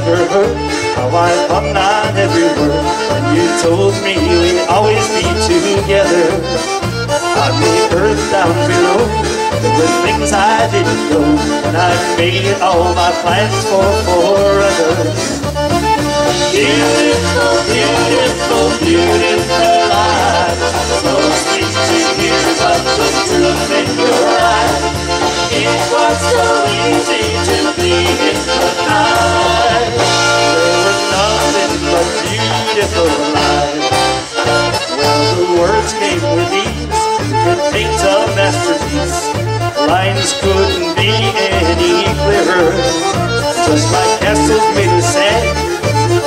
ever How I hung on every word. When you told me we'd always be The things I didn't know, and I made all my plans for forever. foreigners. Beautiful, beautiful. things couldn't be any clearer. Just like castles made of sand,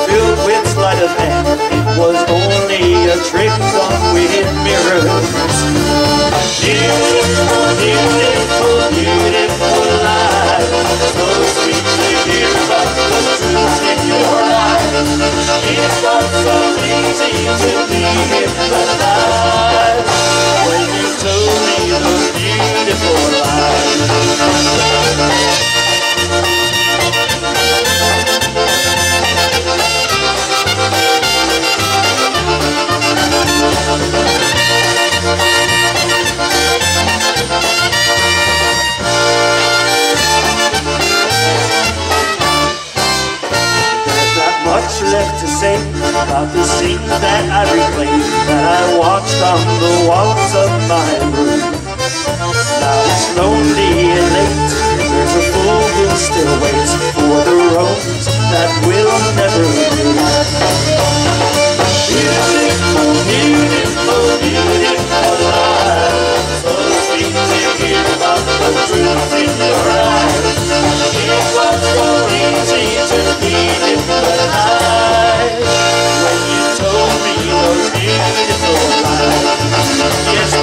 filled with sleight of hand, it was only a trick done with mirrors. about the scenes that I replayed, that I watched on the walls of my room.